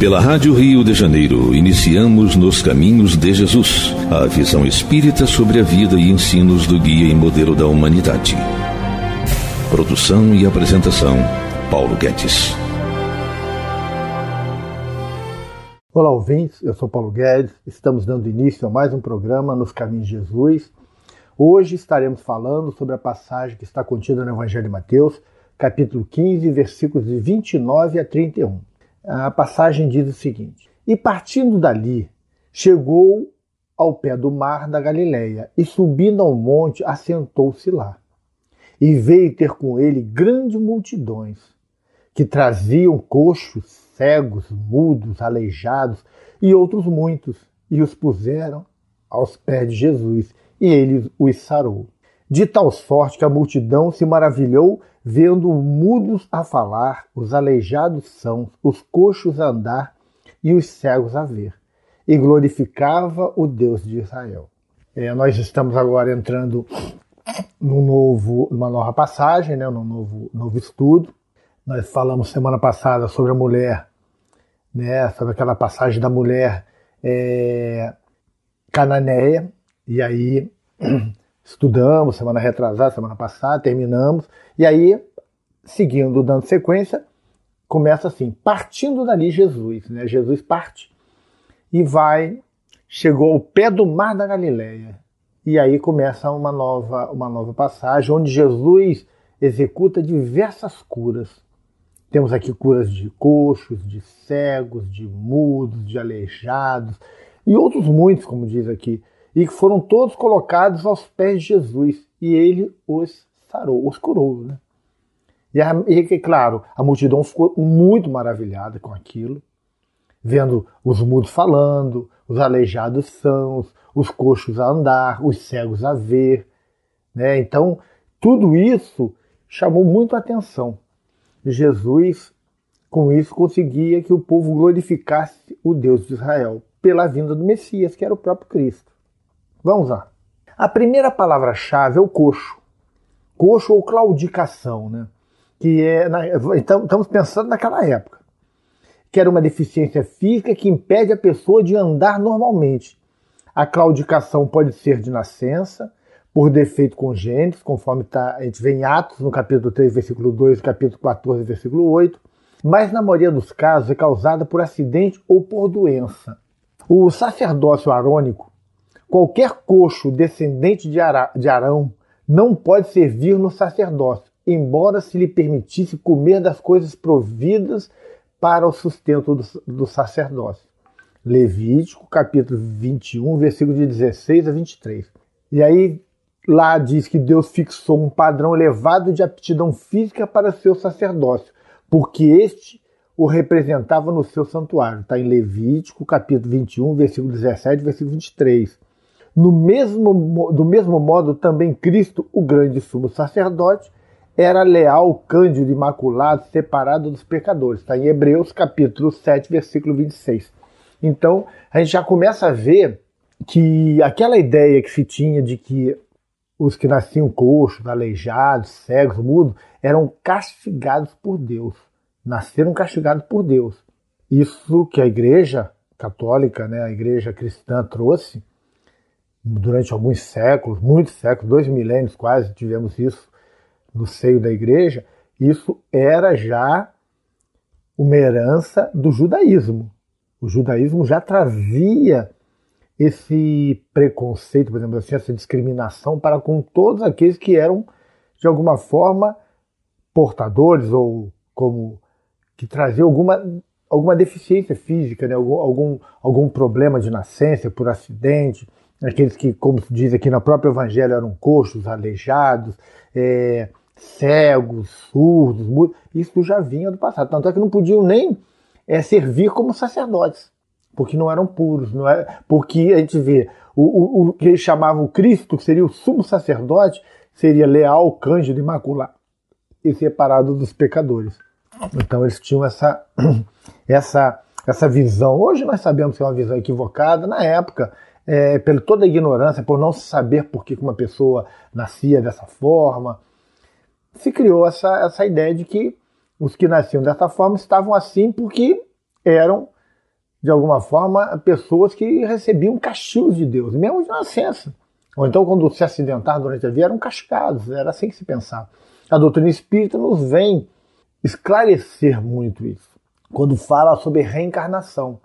Pela Rádio Rio de Janeiro, iniciamos Nos Caminhos de Jesus, a visão espírita sobre a vida e ensinos do guia e modelo da humanidade. Produção e apresentação, Paulo Guedes. Olá, ouvintes, eu sou Paulo Guedes, estamos dando início a mais um programa Nos Caminhos de Jesus. Hoje estaremos falando sobre a passagem que está contida no Evangelho de Mateus, capítulo 15, versículos de 29 a 31 a passagem diz o seguinte: E partindo dali, chegou ao pé do mar da Galileia, e subindo ao monte, assentou-se lá. E veio ter com ele grandes multidões, que traziam coxos, cegos, mudos, aleijados e outros muitos, e os puseram aos pés de Jesus, e ele os sarou. De tal sorte que a multidão se maravilhou vendo mudos a falar, os aleijados são, os coxos a andar e os cegos a ver, e glorificava o Deus de Israel. É, nós estamos agora entrando num novo, numa nova passagem, né, num novo, novo estudo. Nós falamos semana passada sobre a mulher, né, sobre aquela passagem da mulher é, cananeia, e aí estudamos semana retrasada, semana passada, terminamos, e aí, seguindo, dando sequência, começa assim, partindo dali Jesus, né? Jesus parte e vai, chegou ao pé do mar da Galileia, e aí começa uma nova, uma nova passagem, onde Jesus executa diversas curas. Temos aqui curas de coxos, de cegos, de mudos, de aleijados e outros muitos, como diz aqui e que foram todos colocados aos pés de Jesus, e ele os sarou, os curou. Né? E, a, e, claro, a multidão ficou muito maravilhada com aquilo, vendo os mudos falando, os aleijados sãos, os coxos a andar, os cegos a ver. Né? Então, tudo isso chamou muito a atenção. Jesus, com isso, conseguia que o povo glorificasse o Deus de Israel pela vinda do Messias, que era o próprio Cristo. Vamos lá. A primeira palavra-chave é o coxo. Coxo ou claudicação, né? Que é, então, estamos pensando naquela época, que era uma deficiência física que impede a pessoa de andar normalmente. A claudicação pode ser de nascença, por defeito congênito, conforme tá, a gente vê em Atos, no capítulo 3, versículo 2, capítulo 14, versículo 8, mas na maioria dos casos é causada por acidente ou por doença. O sacerdócio arônico Qualquer coxo descendente de, Arão não pode servir no sacerdócio, embora se lhe permitisse comer das coisas providas para o sustento do, do sacerdócio. Levítico, capítulo 21, versículo de 16 a 23. E aí, lá diz que Deus fixou um padrão elevado de aptidão física para seu sacerdócio, porque este o representava no seu santuário. Está em Levítico, capítulo 21, versículo 17 versículo 23. No mesmo, do mesmo modo, também Cristo, o grande sumo sacerdote, era leal, cândido, imaculado, separado dos pecadores. Está em Hebreus capítulo 7, versículo 26. Então, a gente já começa a ver que aquela ideia que se tinha de que os que nasciam coxos, aleijados, cegos, mudos, eram castigados por Deus. Nasceram castigados por Deus. Isso que a igreja católica, né, a igreja cristã trouxe, durante alguns séculos, muitos séculos, dois milênios quase, tivemos isso no seio da igreja, isso era já uma herança do judaísmo. O judaísmo já trazia esse preconceito, por exemplo assim, essa discriminação para com todos aqueles que eram, de alguma forma, portadores ou como que traziam alguma, alguma deficiência física, né? algum, algum, algum problema de nascença por acidente, aqueles que, como se diz aqui no próprio Evangelho, eram coxos, aleijados, é, cegos, surdos, mudos, isso já vinha do passado. Tanto é que não podiam nem é, servir como sacerdotes, porque não eram puros, não é, porque a gente vê o, o, o que eles chamavam Cristo, que seria o sumo sacerdote, seria leal, cândido, imaculado e separado dos pecadores. Então eles tinham essa, essa, essa visão. Hoje nós sabemos que é uma visão equivocada. Na época é, pela toda a ignorância, por não saber por que uma pessoa nascia dessa forma, se criou essa, essa ideia de que os que nasciam dessa forma estavam assim porque eram de alguma forma, pessoas que recebiam castigos de Deus, mesmo de nascença. Ou então, quando se acidentaram durante a vida, eram castigados. Era assim que se pensava. A doutrina espírita nos vem esclarecer muito isso. Quando fala sobre reencarnação,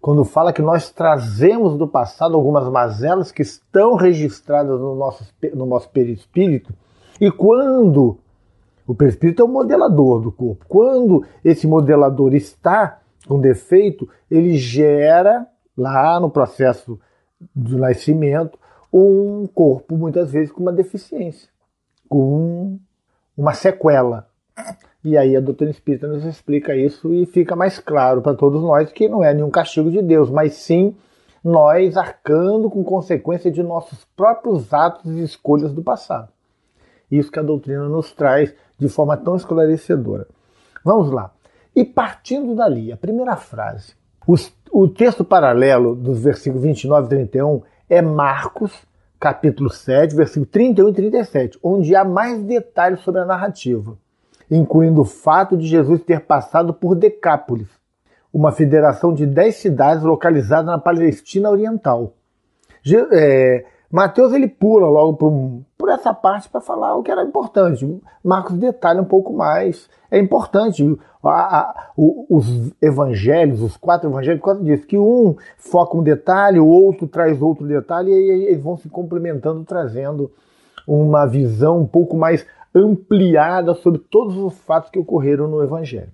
quando fala que nós trazemos do passado algumas mazelas que estão registradas no nosso, no nosso perispírito, e quando o perispírito é o modelador do corpo, quando esse modelador está com defeito, ele gera lá no processo do nascimento um corpo muitas vezes com uma deficiência, com uma sequela. E aí a doutrina espírita nos explica isso e fica mais claro para todos nós que não é nenhum castigo de Deus, mas sim nós arcando com consequência de nossos próprios atos e escolhas do passado. Isso que a doutrina nos traz de forma tão esclarecedora. Vamos lá. E partindo dali, a primeira frase. Os, o texto paralelo dos versículos 29 e 31 é Marcos, capítulo 7, versículo 31 e 37, onde há mais detalhes sobre a narrativa, incluindo o fato de Jesus ter passado por Decápolis, uma federação de dez cidades localizada na Palestina Oriental. É, Mateus ele pula logo por, por essa parte para falar o que era importante. Marcos detalha um pouco mais. É importante. A, a, os evangelhos, os quatro evangelhos, causa disso, que um foca um detalhe, o outro traz outro detalhe, e eles vão se complementando, trazendo uma visão um pouco mais ampliada sobre todos os fatos que ocorreram no evangelho.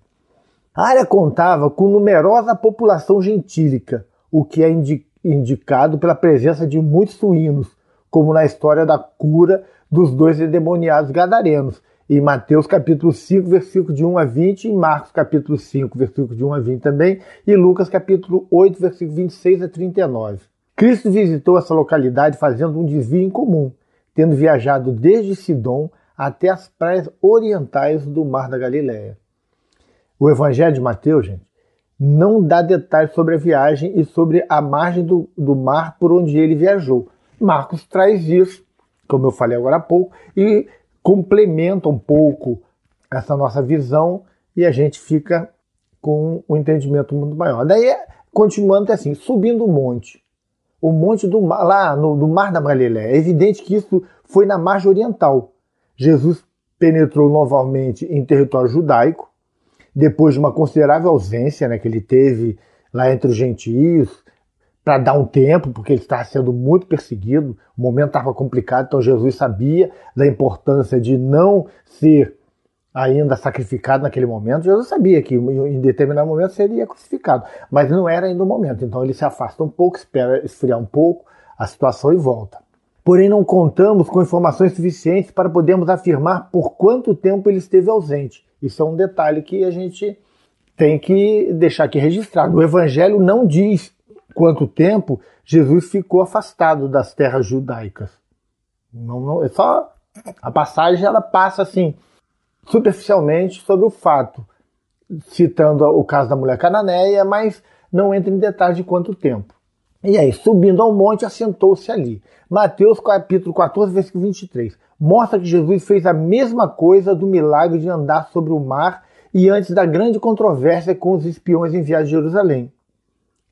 A área contava com numerosa população gentílica, o que é indicado indicado pela presença de muitos suínos, como na história da cura dos dois endemoniados gadarenos, em Mateus capítulo 5, versículo de 1 a 20, em Marcos capítulo 5, versículo de 1 a 20 também, e Lucas capítulo 8, versículo 26 a 39. Cristo visitou essa localidade fazendo um desvio incomum, tendo viajado desde Sidom até as praias orientais do Mar da Galileia. O Evangelho de Mateus, gente, não dá detalhes sobre a viagem e sobre a margem do, do mar por onde ele viajou. Marcos traz isso, como eu falei agora há pouco, e complementa um pouco essa nossa visão e a gente fica com um entendimento muito maior. Daí, continuando assim, subindo o monte, o monte do mar, lá no, do Mar da Galiléia. É evidente que isso foi na margem oriental. Jesus penetrou novamente em território judaico, depois de uma considerável ausência né, que ele teve lá entre os gentios, para dar um tempo, porque ele estava sendo muito perseguido, o momento estava complicado, então Jesus sabia da importância de não ser ainda sacrificado naquele momento. Jesus sabia que em determinado momento seria crucificado, mas não era ainda o momento, então ele se afasta um pouco, espera esfriar um pouco a situação e volta. Porém, não contamos com informações suficientes para podermos afirmar por quanto tempo ele esteve ausente. Isso é um detalhe que a gente tem que deixar aqui registrado. O Evangelho não diz quanto tempo Jesus ficou afastado das terras judaicas. Não, não, é só a passagem ela passa assim superficialmente sobre o fato, citando o caso da mulher cananeia, mas não entra em detalhes de quanto tempo. E aí, subindo ao monte, assentou-se ali. Mateus capítulo 14, versículo 23 mostra que Jesus fez a mesma coisa do milagre de andar sobre o mar e antes da grande controvérsia com os espiões enviados de Jerusalém.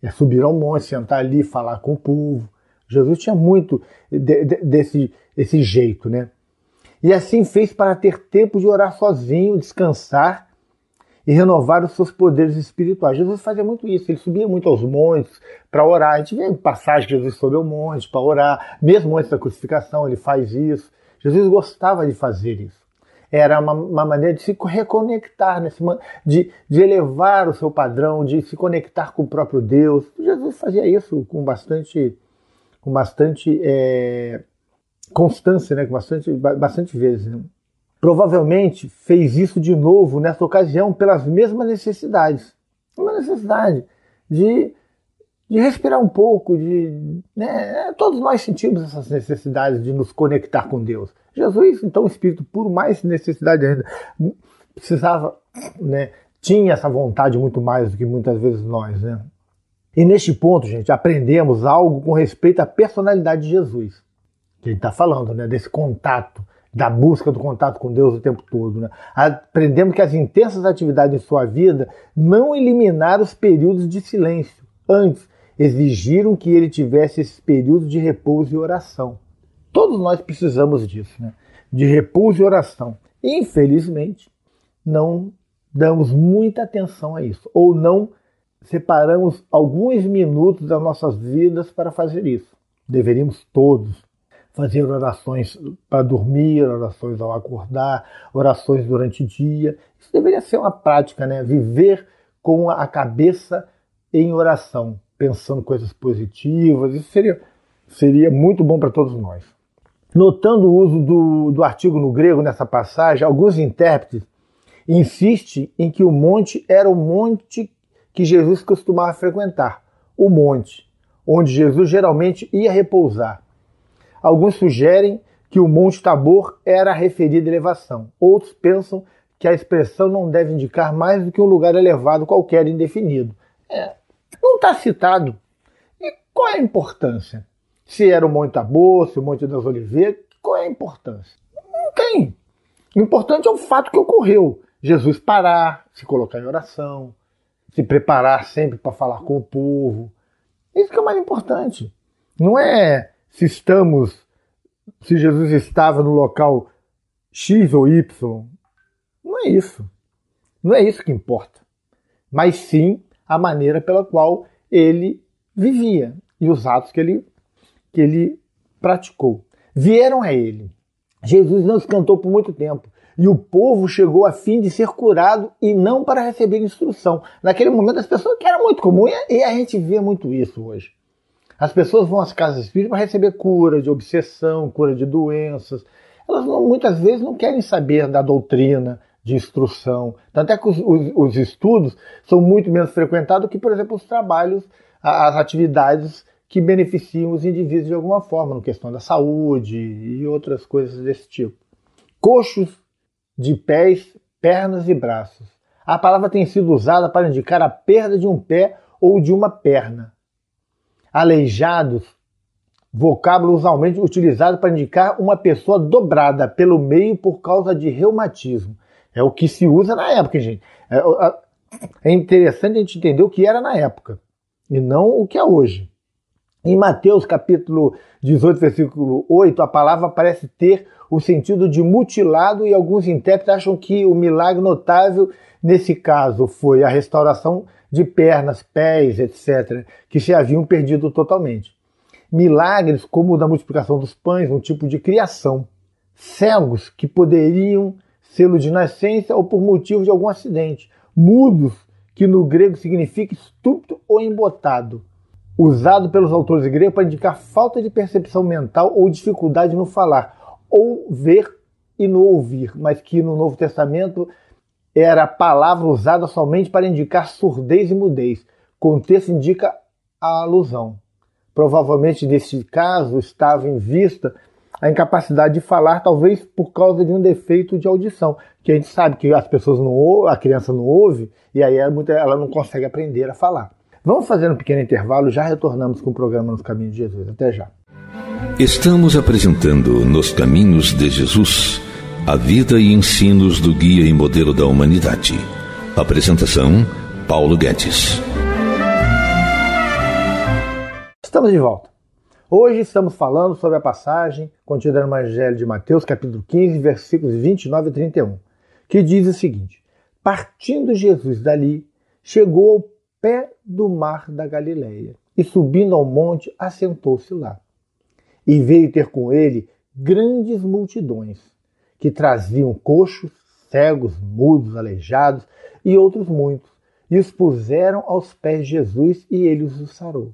É subir ao monte, sentar ali, falar com o povo. Jesus tinha muito de, de, desse esse jeito, né? E assim fez para ter tempo de orar sozinho, descansar e renovar os seus poderes espirituais. Jesus fazia muito isso, ele subia muito aos montes para orar. A gente vê passagem que Jesus sobe ao monte para orar, mesmo antes da crucificação, ele faz isso. Jesus gostava de fazer isso. Era uma, uma maneira de se reconectar, né? de, de elevar o seu padrão, de se conectar com o próprio Deus. Jesus fazia isso com bastante, com bastante é, constância, né? com bastante, bastante vezes. Né? Provavelmente fez isso de novo nessa ocasião pelas mesmas necessidades. Uma necessidade de de respirar um pouco, de né, todos nós sentimos essas necessidades de nos conectar com Deus. Jesus, então, espírito puro, mais necessidade ainda, precisava, né, tinha essa vontade muito mais do que muitas vezes nós, né? E neste ponto, gente, aprendemos algo com respeito à personalidade de Jesus. Que ele está falando, né, desse contato, da busca do contato com Deus o tempo todo. Né? Aprendemos que as intensas atividades em sua vida não eliminaram os períodos de silêncio antes exigiram que ele tivesse esse período de repouso e oração. Todos nós precisamos disso, né? de repouso e oração. Infelizmente, não damos muita atenção a isso, ou não separamos alguns minutos das nossas vidas para fazer isso. Deveríamos todos fazer orações para dormir, orações ao acordar, orações durante o dia. Isso deveria ser uma prática, né? Viver com a cabeça em oração, pensando coisas positivas. Isso seria, seria muito bom para todos nós. Notando o uso do, do artigo no grego nessa passagem, alguns intérpretes insistem em que o monte era o monte que Jesus costumava frequentar, o monte, onde Jesus geralmente ia repousar. Alguns sugerem que o Monte Tabor era a referida elevação. Outros pensam que a expressão não deve indicar mais do que um lugar elevado qualquer indefinido. É, não está citado. E qual é a importância? Se era o Monte Tabor, se o Monte das Oliveiras, qual é a importância? Não tem. O importante é o fato que ocorreu. Jesus parar, se colocar em oração, se preparar sempre para falar com o povo. Isso que é o mais importante. Não é se estamos, se Jesus estava no local X ou Y. Não é isso. Não é isso que importa. Mas sim a maneira pela qual ele vivia e os atos que ele que ele praticou. Vieram a ele. Jesus não se cantou por muito tempo. E o povo chegou a fim de ser curado e não para receber instrução. Naquele momento, as pessoas, que era muito comum, e a gente vê muito isso hoje. As pessoas vão às casas espíritas para receber cura de obsessão, cura de doenças. Elas não, muitas vezes não querem saber da doutrina, de instrução. Tanto é que os, os, os estudos são muito menos frequentados que, por exemplo, os trabalhos, as atividades que beneficiam os indivíduos de alguma forma, no questão da saúde e outras coisas desse tipo. Coxos de pés, pernas e braços. A palavra tem sido usada para indicar a perda de um pé ou de uma perna. Aleijados, vocábulo usualmente utilizado para indicar uma pessoa dobrada pelo meio por causa de reumatismo. É o que se usa na época, gente. É, é interessante a gente entender o que era na época e não o que é hoje. Em Mateus capítulo 18, versículo 8, a palavra parece ter o sentido de mutilado e alguns intérpretes acham que o milagre notável nesse caso foi a restauração de pernas, pés, etc., que se haviam perdido totalmente. Milagres como o da multiplicação dos pães, um tipo de criação. Cegos que poderiam sê-lo de nascença ou por motivo de algum acidente. Mudos, que no grego significa estúpido ou embotado usado pelos autores gregos para indicar falta de percepção mental ou dificuldade no falar, ou ver e no ouvir, mas que no Novo Testamento era a palavra usada somente para indicar surdez e mudez. Contexto indica a alusão. Provavelmente nesse caso estava em vista a incapacidade de falar, talvez por causa de um defeito de audição, que a gente sabe que as pessoas não ouvem, a criança não ouve e aí ela não consegue aprender a falar. Vamos fazer um pequeno intervalo, já retornamos com o programa Nos Caminhos de Jesus. Até já. Estamos apresentando Nos Caminhos de Jesus, a vida e ensinos do guia e modelo da humanidade. Apresentação: Paulo Guedes. Estamos de volta. Hoje estamos falando sobre a passagem contida no Evangelho de Mateus, capítulo 15, versículos 29 e 31, que diz o seguinte: Partindo Jesus dali, chegou ao pé do mar da Galileia, e subindo ao monte, assentou-se lá. E veio ter com ele grandes multidões, que traziam coxos, cegos, mudos, aleijados e outros muitos, e os puseram aos pés de Jesus, e ele os sarou.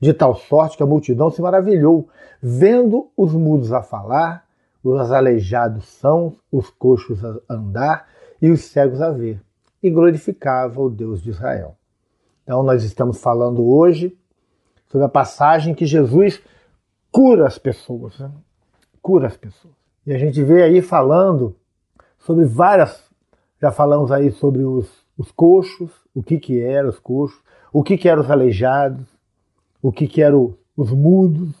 De tal sorte que a multidão se maravilhou, vendo os mudos a falar, os aleijados são, os coxos a andar e os cegos a ver, e glorificava o Deus de Israel. Então, nós estamos falando hoje sobre a passagem que Jesus cura as pessoas. Né? Cura as pessoas. E a gente vê aí falando sobre várias. Já falamos aí sobre os, os coxos, o que, que eram os coxos, o que, que eram os aleijados, o que, que eram os mudos.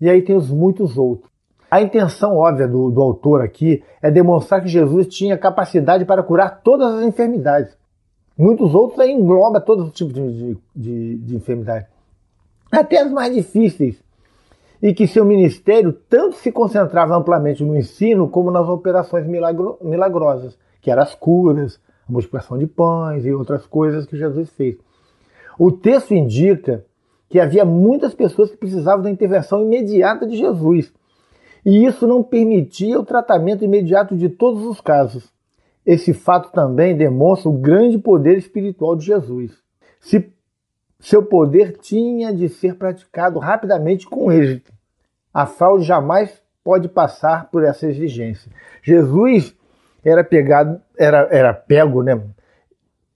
E aí tem os muitos outros. A intenção óbvia do, do autor aqui é demonstrar que Jesus tinha capacidade para curar todas as enfermidades Muitos outros aí engloba todos os tipos de, de, de enfermidade. Até as mais difíceis. E que seu ministério tanto se concentrava amplamente no ensino como nas operações milagro, milagrosas, que eram as curas, a multiplicação de pães e outras coisas que Jesus fez. O texto indica que havia muitas pessoas que precisavam da intervenção imediata de Jesus. E isso não permitia o tratamento imediato de todos os casos. Esse fato também demonstra o grande poder espiritual de Jesus. Se seu poder tinha de ser praticado rapidamente com êxito. A fraude jamais pode passar por essa exigência. Jesus era pegado, era, era pego, né,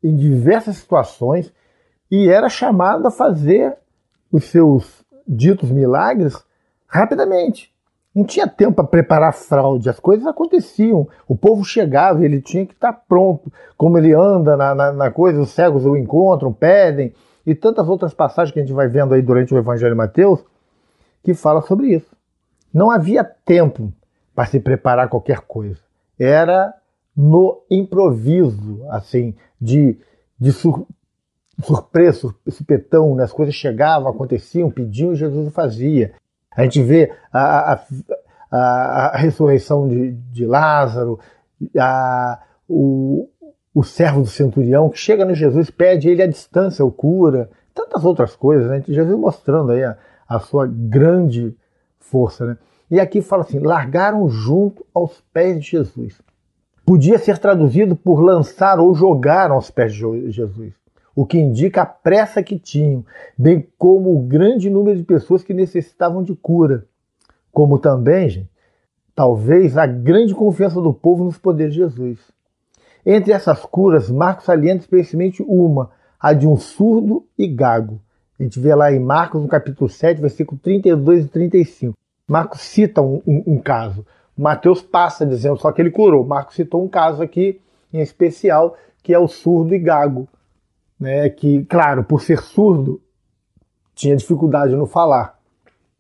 em diversas situações e era chamado a fazer os seus ditos milagres rapidamente. Não tinha tempo para preparar fraude, as coisas aconteciam. O povo chegava ele tinha que estar pronto. Como ele anda na, na, na coisa, os cegos o encontram, pedem, e tantas outras passagens que a gente vai vendo aí durante o Evangelho de Mateus, que fala sobre isso. Não havia tempo para se preparar qualquer coisa. Era no improviso, assim, de, de sur, surpresa, supetão, né? as coisas chegavam, aconteciam, pediam e Jesus fazia. A gente vê a, a, a, a ressurreição de, de Lázaro, a, o, o servo do centurião que chega no Jesus, pede ele à distância, o cura, tantas outras coisas, né? Jesus mostrando aí a, a sua grande força. Né? E aqui fala assim: largaram junto aos pés de Jesus. Podia ser traduzido por lançar ou jogar aos pés de Jesus o que indica a pressa que tinham, bem como o grande número de pessoas que necessitavam de cura. Como também, gente, talvez a grande confiança do povo nos poderes de Jesus. Entre essas curas, Marcos salienta especialmente uma, a de um surdo e gago. A gente vê lá em Marcos, no capítulo 7, versículo 32 e 35. Marcos cita um, um, um caso. Mateus passa dizendo só que ele curou. Marcos citou um caso aqui em especial, que é o surdo e gago né, que, claro, por ser surdo, tinha dificuldade no falar.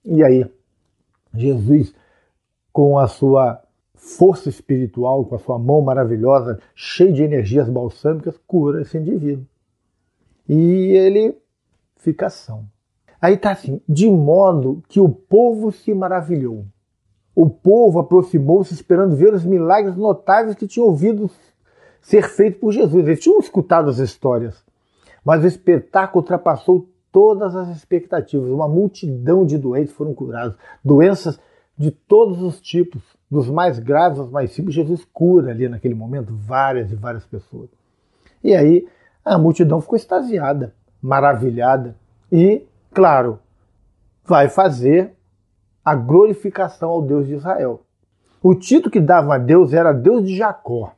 E aí, Jesus, com a sua força espiritual, com a sua mão maravilhosa, cheia de energias balsâmicas, cura esse indivíduo. E ele fica são. Aí está assim, de modo que o povo se maravilhou. O povo aproximou-se esperando ver os milagres notáveis que tinham ouvido ser feitos por Jesus. Eles tinham escutado as histórias. Mas o espetáculo ultrapassou todas as expectativas. Uma multidão de doentes foram curados. Doenças de todos os tipos, dos mais graves aos mais simples. Jesus cura ali naquele momento várias e várias pessoas. E aí a multidão ficou extasiada, maravilhada e, claro, vai fazer a glorificação ao Deus de Israel. O título que davam a Deus era Deus de Jacó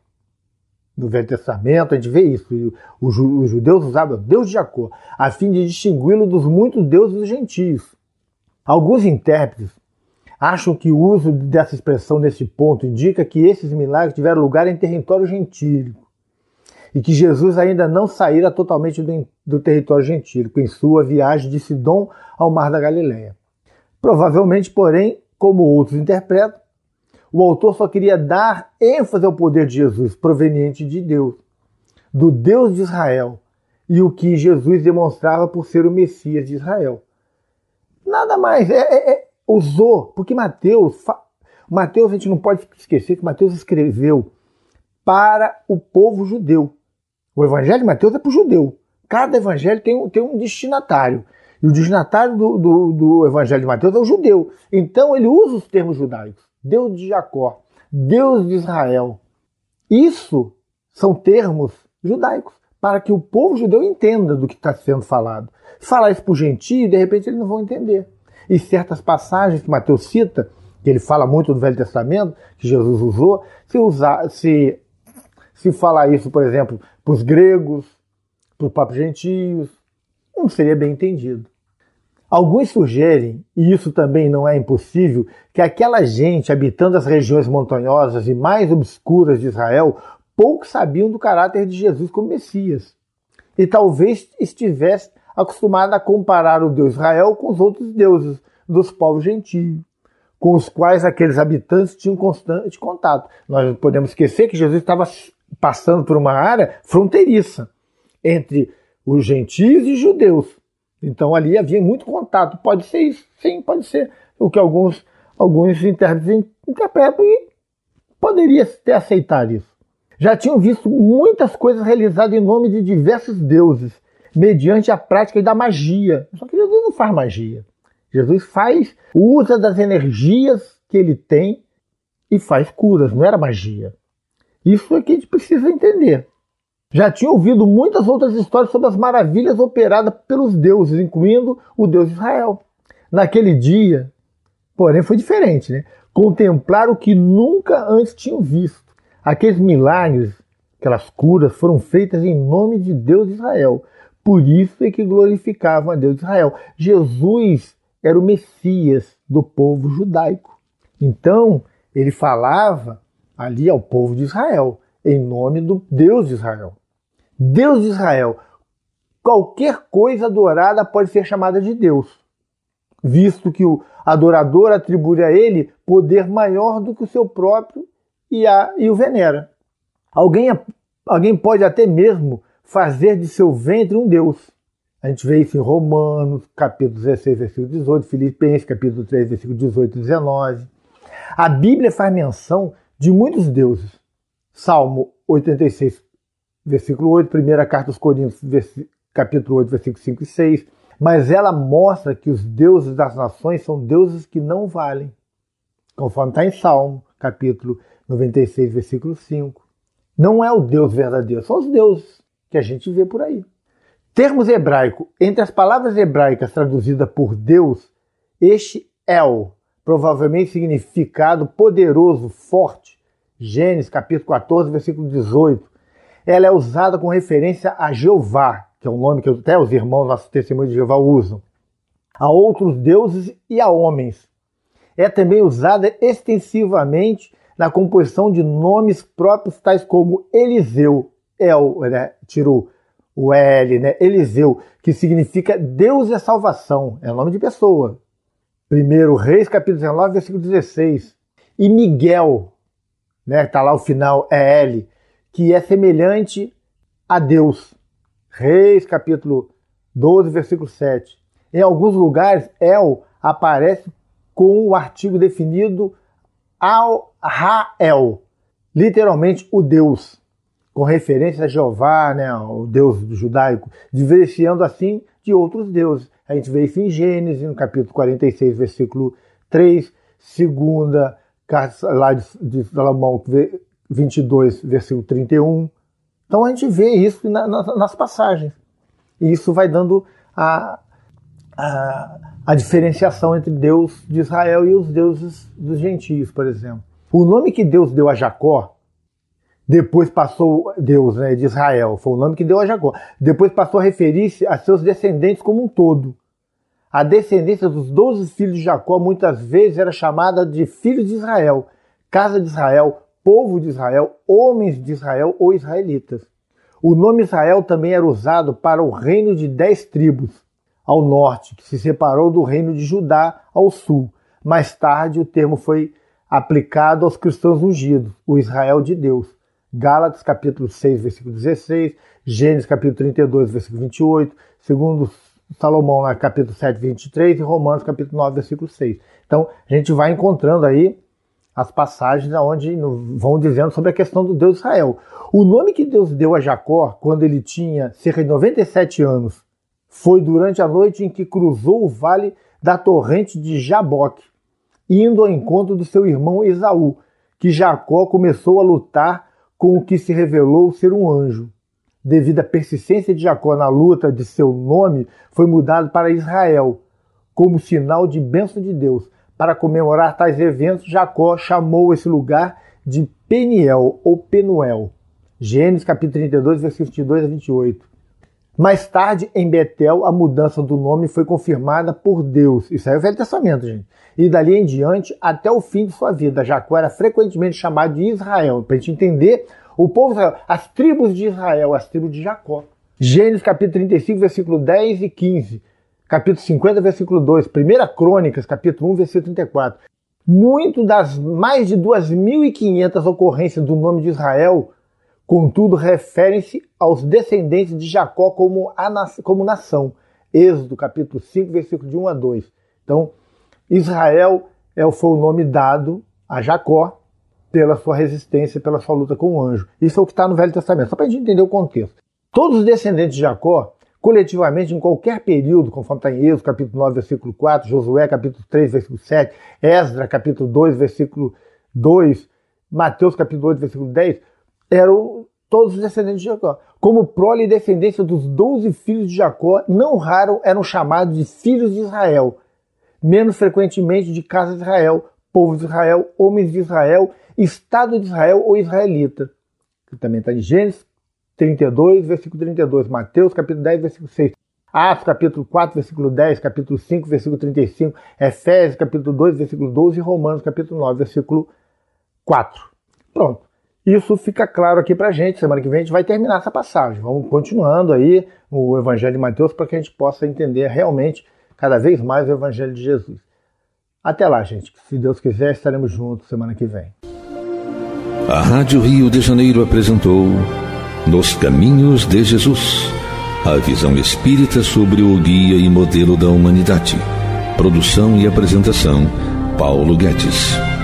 no Velho Testamento, a gente vê isso. Os judeus usavam Deus de Jacó, a fim de distingui-lo dos muitos deuses dos gentios. Alguns intérpretes acham que o uso dessa expressão nesse ponto indica que esses milagres tiveram lugar em território gentílico e que Jesus ainda não saíra totalmente do, do território gentílico em sua viagem de Sidom ao Mar da Galileia. Provavelmente, porém, como outros interpretam, o autor só queria dar ênfase ao poder de Jesus, proveniente de Deus, do Deus de Israel, e o que Jesus demonstrava por ser o Messias de Israel. Nada mais, é, é, é usou, porque Mateus, Mateus a gente não pode esquecer que Mateus escreveu para o povo judeu. O evangelho de Mateus é para o judeu. Cada evangelho tem um, tem um destinatário. E o destinatário do, do, do evangelho de Mateus é o judeu. Então ele usa os termos judaicos. Deus de Jacó, Deus de Israel. Isso são termos judaicos para que o povo judeu entenda do que está sendo falado. Falar isso para o gentio, de repente eles não vão entender. E certas passagens que Mateus cita, que ele fala muito do Velho Testamento, que Jesus usou, se, usar, se, se falar isso, por exemplo, para os gregos, para os próprios gentios, não seria bem entendido. Alguns sugerem, e isso também não é impossível, que aquela gente habitando as regiões montanhosas e mais obscuras de Israel pouco sabiam do caráter de Jesus como Messias. E talvez estivesse acostumado a comparar o Deus Israel com os outros deuses dos povos gentios, com os quais aqueles habitantes tinham constante contato. Nós podemos esquecer que Jesus estava passando por uma área fronteiriça entre os gentios e judeus. Então ali havia muito contato. Pode ser isso? Sim, pode ser. O que alguns, alguns intérpretes interpretam e poderia ter aceitado isso. Já tinham visto muitas coisas realizadas em nome de diversos deuses, mediante a prática da magia. Só que Jesus não faz magia. Jesus faz, usa das energias que ele tem e faz curas, não era magia. Isso é que a gente precisa entender. Já tinha ouvido muitas outras histórias sobre as maravilhas operadas pelos deuses, incluindo o Deus de Israel. Naquele dia, porém, foi diferente, né? Contemplar o que nunca antes tinham visto. Aqueles milagres, aquelas curas foram feitas em nome de Deus de Israel. Por isso é que glorificavam a Deus de Israel. Jesus era o Messias do povo judaico. Então, ele falava ali ao povo de Israel, em nome do Deus de Israel. Deus de Israel. Qualquer coisa adorada pode ser chamada de Deus, visto que o adorador atribui a ele poder maior do que o seu próprio e, a, e o venera. Alguém, alguém pode até mesmo fazer de seu ventre um Deus. A gente vê isso em Romanos, capítulo 16, versículo 18, Filipenses, capítulo 3, versículo 18 e 19. A Bíblia faz menção de muitos deuses. Salmo 86, versículo 8, primeira carta aos Coríntios, capítulo 8, versículo 5 e 6. Mas ela mostra que os deuses das nações são deuses que não valem, conforme está em Salmo, capítulo 96, versículo 5. Não é o Deus verdadeiro, são os deuses que a gente vê por aí. Termos hebraico. Entre as palavras hebraicas traduzidas por Deus, este El provavelmente significado poderoso, forte. Gênesis capítulo 14, versículo 18. Ela é usada com referência a Jeová, que é um nome que até os irmãos nossos testemunhos de Jeová usam, a outros deuses e a homens. É também usada extensivamente na composição de nomes próprios, tais como Eliseu, El, né, tirou o L, né, Eliseu, que significa Deus é salvação, é nome de pessoa. 1 Reis, capítulo 19, versículo 16. E Miguel, né, está lá o final, é L, que é semelhante a Deus. Reis, capítulo 12, versículo 7. Em alguns lugares, El aparece com o artigo definido Al-Rael, literalmente o Deus, com referência a Jeová, né, o Deus judaico, diferenciando assim de outros deuses. A gente vê isso em Gênesis, no capítulo 46, versículo 3, segunda lá de Salomão 22, versículo 31. Então a gente vê isso na, na, nas passagens. E isso vai dando a, a, a, diferenciação entre Deus de Israel e os deuses dos gentios, por exemplo. O nome que Deus deu a Jacó depois passou Deus né, de Israel, foi o nome que deu a Jacó. Depois passou a referir-se a seus descendentes como um todo. A descendência dos doze filhos de Jacó muitas vezes era chamada de filhos de Israel, casa de Israel, povo de Israel, homens de Israel ou israelitas. O nome Israel também era usado para o reino de dez tribos, ao norte, que se separou do reino de Judá ao sul. Mais tarde, o termo foi aplicado aos cristãos ungidos, o Israel de Deus. Gálatas capítulo 6, versículo 16, Gênesis capítulo 32, versículo 28, segundo Salomão na capítulo 7, 23 e Romanos capítulo 9, versículo 6. Então, a gente vai encontrando aí as passagens onde vão dizendo sobre a questão do Deus de Israel. O nome que Deus deu a Jacó quando ele tinha cerca de 97 anos foi durante a noite em que cruzou o vale da torrente de Jaboque, indo ao encontro do seu irmão Esaú, que Jacó começou a lutar com o que se revelou ser um anjo. Devido à persistência de Jacó na luta de seu nome, foi mudado para Israel, como sinal de bênção de Deus. Para comemorar tais eventos, Jacó chamou esse lugar de Peniel ou Penuel. Gênesis capítulo 32, versículos 22 a 28. Mais tarde, em Betel, a mudança do nome foi confirmada por Deus. Isso aí é o Velho Testamento, gente. E dali em diante, até o fim de sua vida, Jacó era frequentemente chamado de Israel. Para a gente entender o povo Israel, as tribos de Israel, as tribos de Jacó. Gênesis capítulo 35, versículo 10 e 15. Capítulo 50, versículo 2. Primeira Crônicas, capítulo 1, versículo 34. Muito das mais de 2.500 ocorrências do nome de Israel contudo, referem-se aos descendentes de Jacó como, a, como nação. Êxodo, capítulo 5, versículo de 1 a 2. Então, Israel é, foi o nome dado a Jacó pela sua resistência, pela sua luta com o anjo. Isso é o que está no Velho Testamento, só para a gente entender o contexto. Todos os descendentes de Jacó, coletivamente, em qualquer período, conforme está em Êxodo, capítulo 9, versículo 4, Josué, capítulo 3, versículo 7, Esdra, capítulo 2, versículo 2, Mateus, capítulo 8, versículo 10, eram todos os descendentes de Jacó. Como prole e descendência dos doze filhos de Jacó, não raro eram chamados de filhos de Israel, menos frequentemente de casa de Israel, povo de Israel, homens de Israel, Estado de Israel ou israelita. Que também está em Gênesis 32, versículo 32, Mateus capítulo 10, versículo 6. Atos, capítulo 4, versículo 10, capítulo 5, versículo 35, Efésios, capítulo 2, versículo 12 e Romanos, capítulo 9, versículo 4. Pronto. Isso fica claro aqui pra gente. Semana que vem a gente vai terminar essa passagem. Vamos continuando aí o Evangelho de Mateus para que a gente possa entender realmente cada vez mais o Evangelho de Jesus. Até lá, gente. Se Deus quiser, estaremos juntos semana que vem. A Rádio Rio de Janeiro apresentou Nos Caminhos de Jesus a visão espírita sobre o guia e modelo da humanidade. Produção e apresentação: Paulo Guedes.